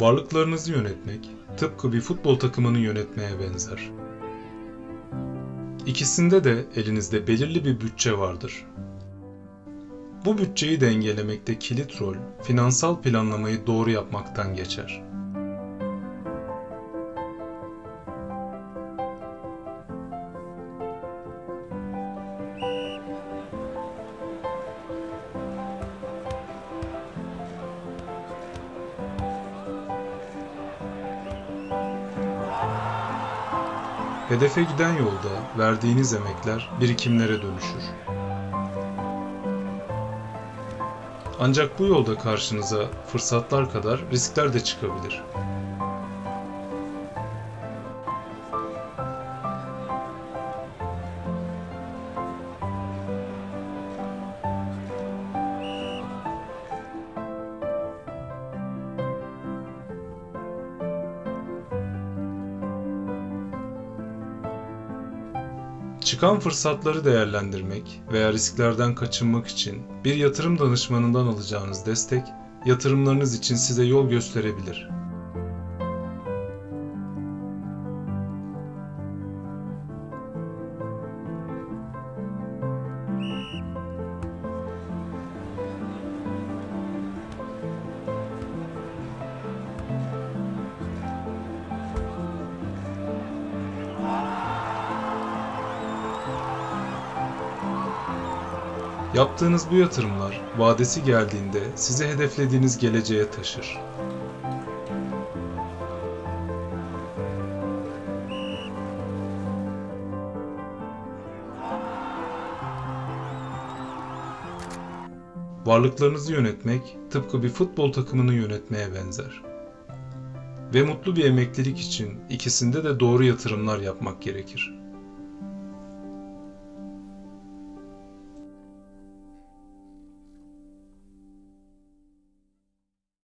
Varlıklarınızı yönetmek tıpkı bir futbol takımını yönetmeye benzer. İkisinde de elinizde belirli bir bütçe vardır. Bu bütçeyi dengelemekte kilit rol finansal planlamayı doğru yapmaktan geçer. Hedefe giden yolda verdiğiniz emekler birikimlere dönüşür. Ancak bu yolda karşınıza fırsatlar kadar riskler de çıkabilir. Çıkan fırsatları değerlendirmek veya risklerden kaçınmak için bir yatırım danışmanından alacağınız destek, yatırımlarınız için size yol gösterebilir. Yaptığınız bu yatırımlar vadesi geldiğinde sizi hedeflediğiniz geleceğe taşır. Varlıklarınızı yönetmek tıpkı bir futbol takımını yönetmeye benzer. Ve mutlu bir emeklilik için ikisinde de doğru yatırımlar yapmak gerekir.